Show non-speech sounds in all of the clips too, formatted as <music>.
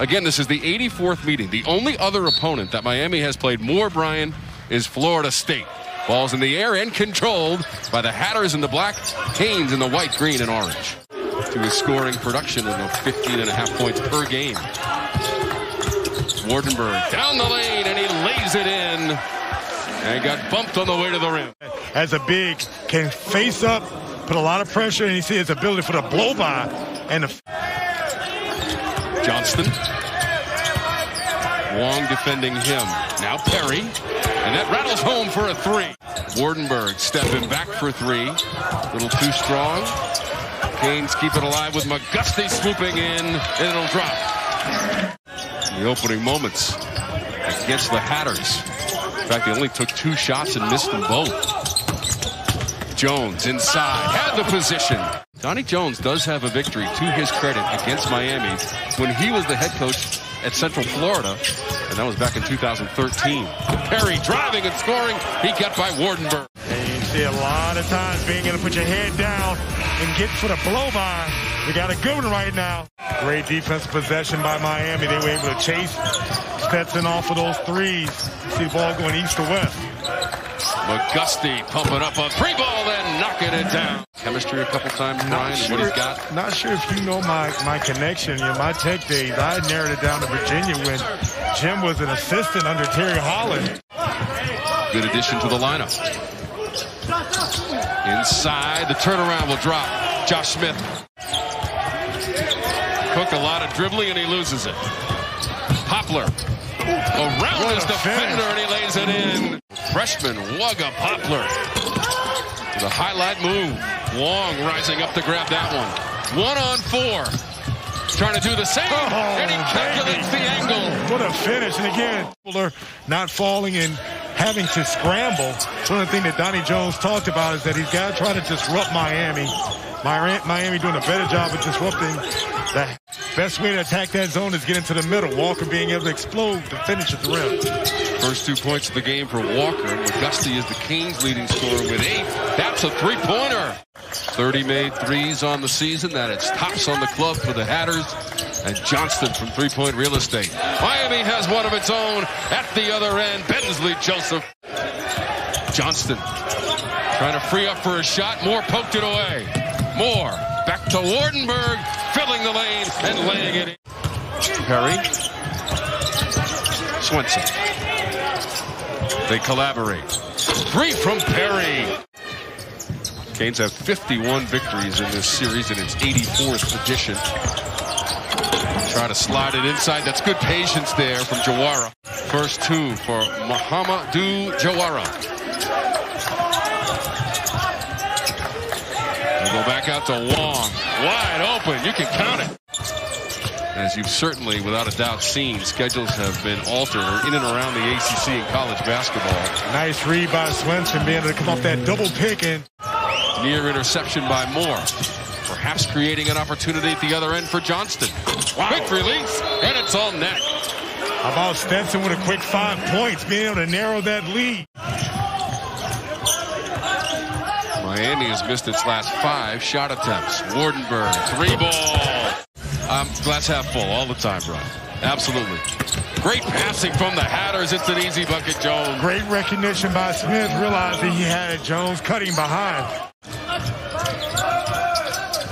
Again, this is the 84th meeting. The only other opponent that Miami has played more, Brian, is Florida State. Balls in the air and controlled by the Hatters in the black, Canes in the white, green, and orange. To his scoring production of 15 and a half points per game. Waardenburg down the lane and he lays it in and got bumped on the way to the rim. As a big, can face up, put a lot of pressure, and you see his ability for the blow by and the. Johnston. Wong defending him. Now Perry. And that rattles home for a three. Waardenburg stepping back for three. A little too strong. Canes keep it alive with McGusty swooping in, and it'll drop. In The opening moments against the Hatters. In fact, they only took two shots and missed them both. Jones inside, had the position. Donnie Jones does have a victory to his credit against Miami when he was the head coach at Central Florida, and that was back in 2013. Perry driving and scoring. He got by Waardenburg. And you see a lot of times being able to put your head down and get for the blow by. We got a good one right now. Great defensive possession by Miami. They were able to chase Stetson off of those threes. See the ball going east to west. McGusty pumping up a three ball, then knocking it down. Chemistry a couple times, Brian, sure, what he's got. Not sure if you know my, my connection. You know, my tech days, I narrowed it down to Virginia when Jim was an assistant under Terry Holland. Good addition to the lineup. Inside, the turnaround will drop. Josh Smith. Cook a lot of dribbling and he loses it. Poplar around What his defender finish. and he lays it in. Freshman Wooga Poplar. The highlight move. Wong rising up to grab that one. One on four. Trying to do the same. Oh, and he calculates the angle. What a finish. And again, not falling and having to scramble. One of the things that Donnie Jones talked about is that he's got to try to disrupt Miami. Miami doing a better job of disrupting. The best way to attack that zone is get into the middle. Walker being able to explode to finish at the rim. First two points of the game for Walker. McGusty is the Kings' leading scorer with eight. That's a three-pointer. 30 made threes on the season. That is tops on the club for the Hatters. And Johnston from three-point real estate. Miami has one of its own at the other end. Bensley Joseph. Johnston trying to free up for a shot. Moore poked it away. Moore back to Waardenburg, filling the lane and laying it in. Perry. Swenson. They collaborate. Three from Perry. Canes have 51 victories in this series in its 84th edition. Try to slide it inside. That's good patience there from Jawara. First two for Muhammadu Jawara. We go back out to Wong. Wide open. You can count it. As you've certainly, without a doubt, seen, schedules have been altered in and around the ACC in college basketball. Nice read by Swenson being able to come off that double pick and Near interception by Moore. Perhaps creating an opportunity at the other end for Johnston. Quick release, and it's all net. how about Stetson with a quick five points, being able to narrow that lead. Miami has missed its last five shot attempts. Waardenburg, three ball. Um, glass half full all the time, Brian. Absolutely. Great passing from the Hatters. It's an easy bucket, Jones. Great recognition by Smith, realizing he had Jones cutting behind.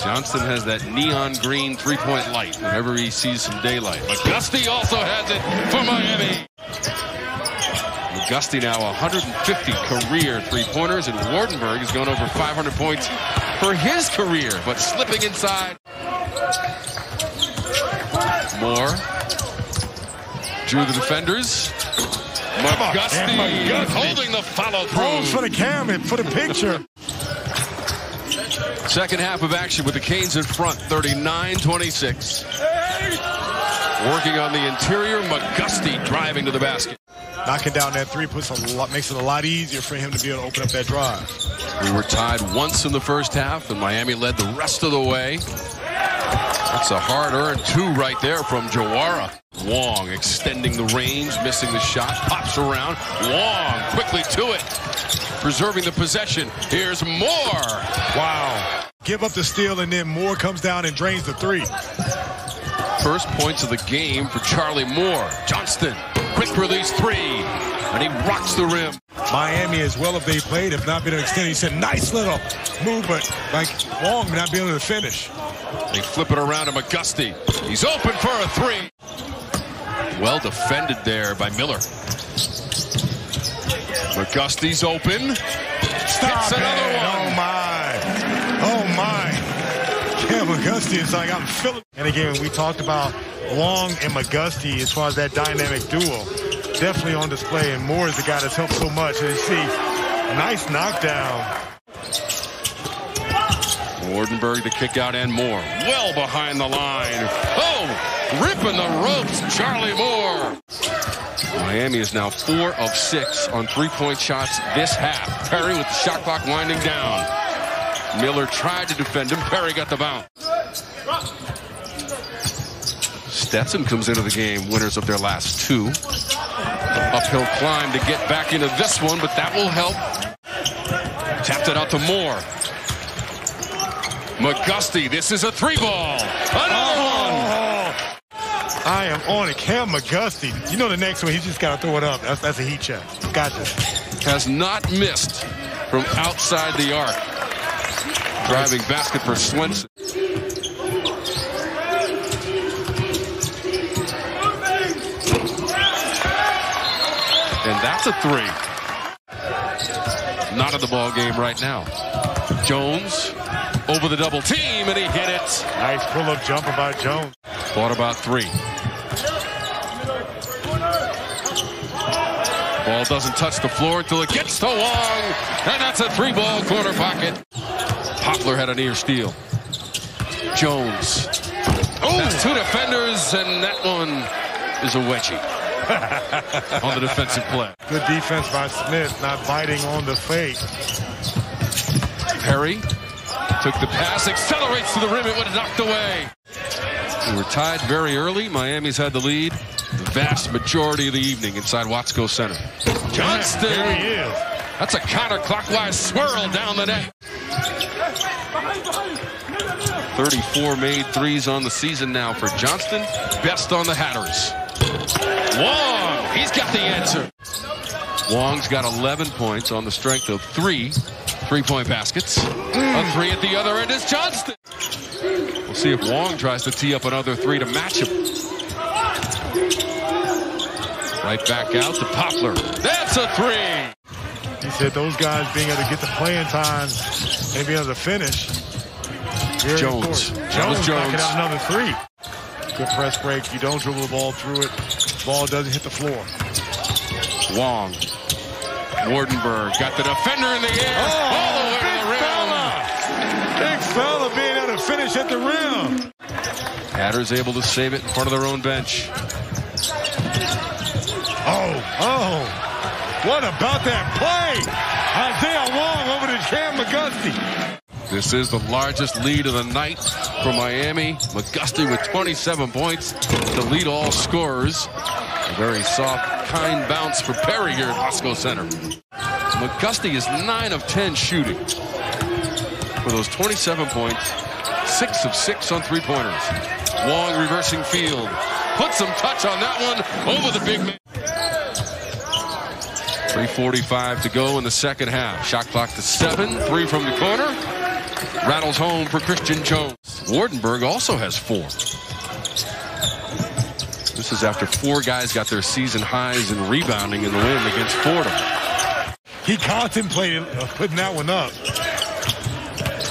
Johnston has that neon green three-point light whenever he sees some daylight. But McGusty also has it for Miami. McGusty now 150 career three-pointers, and Waardenburg has gone over 500 points for his career, but slipping inside. Moore drew the defenders. McGusty, McGusty. holding the follow Pose for the camera, for the picture. Second half of action with the Canes in front, 39-26. Working on the interior, McGusty driving to the basket. Knocking down that three puts a lot, makes it a lot easier for him to be able to open up that drive. We were tied once in the first half, and Miami led the rest of the way. That's a hard-earned two right there from Jawara. Wong extending the range, missing the shot, pops around. Wong quickly to it, preserving the possession. Here's Moore. Wow. Give up the steal, and then Moore comes down and drains the three. First points of the game for Charlie Moore. Johnston, quick release three, and he rocks the rim. Miami as well if they played, if not been extended. He said, nice little move, but like Wong not being able to finish. They flip it around to McGusty. He's open for a three. Well defended there by Miller. McGusty's open. Stop Hits another it. one. Oh, my. Oh, my. Is like, I'm feeling. And again, we talked about Wong and McGusty as far as that dynamic duo. Definitely on display, and Moore is the guy that's helped so much. And you see, nice knockdown. Waardenburg to kick out and Moore. Well behind the line. Oh, ripping the ropes, Charlie Moore. Miami is now four of six on three-point shots this half. Perry with the shot clock winding down. Miller tried to defend him. Perry got the bounce. Stetson comes into the game, winners of their last two. Uphill climb to get back into this one, but that will help. Tapped it out to Moore. McGusty, this is a three ball. Another oh. one. Oh, I am on it. Cam McGusty. You know the next one, he just got to throw it up. That's, that's a heat check. Gotcha. Has not missed from outside the arc. Driving basket for Swenson. And that's a three. Not in the ball game right now. Jones over the double team, and he hit it. Nice pull-up jumper by Jones. Thought about three. Ball doesn't touch the floor until it gets to Wong. And that's a three ball corner pocket. Had a near steal. Jones. That's two defenders, and that one is a wedgie <laughs> on the defensive play. Good defense by Smith, not biting on the fake. Perry took the pass, accelerates to the rim. It was knocked away. We were tied very early. Miami's had the lead the vast majority of the evening inside Watsco Center. Johnston. There he is. That's a counterclockwise swirl down the net. 34 made threes on the season now for Johnston. Best on the Hatters. Wong, he's got the answer. Wong's got 11 points on the strength of three three-point baskets. A three at the other end is Johnston. We'll see if Wong tries to tee up another three to match him. Right back out to Poplar. That's a three. He said those guys being able to get the playing time and being able to finish. Jones. That Jones knocking Jones. out another three. Good press break. You don't dribble the ball through it. Ball doesn't hit the floor. Wong. Waardenburg got the defender in the air. Oh, all the way to the big rim. fella. Big fella being able to finish at the rim. Hatters able to save it in front of their own bench. Oh, oh. What about that play? Isaiah Wong over to Cam McGusty. This is the largest lead of the night for Miami. McGusty with 27 points to lead all scorers. A very soft, kind bounce for Perry here at Watsco Center. McGusty is 9 of 10 shooting for those 27 points. 6 of 6 on three-pointers. Wong reversing field. Put some touch on that one over the big man. 3.45 to go in the second half. Shot clock to seven. Three from the corner. Rattles home for Christian Jones. Waardenburg also has four. This is after four guys got their season highs in rebounding in the win against Fordham. He contemplated uh, putting that one up.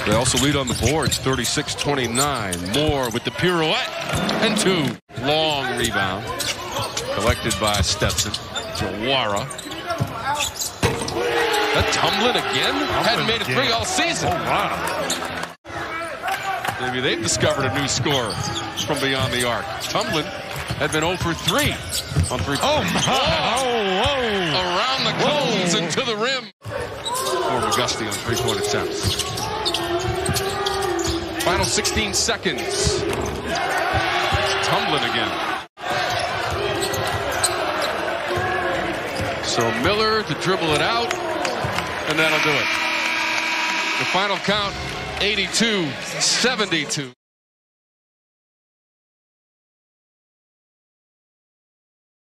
They also lead on the boards, 36-29. Moore with the pirouette and two. Long rebound. Collected by Stetson. Jawara. That Tumblin again? Hadn't made a again. three all season. Oh, wow. Maybe they've discovered a new score from beyond the arc. Tumblin had been 0 for 3 on three. Oh, my. Oh, whoa. Around the cones and to the rim. For McGusty on three-point attempts. Final 16 seconds. Tumbling again. So Miller to dribble it out, and that'll do it. The final count, 82-72.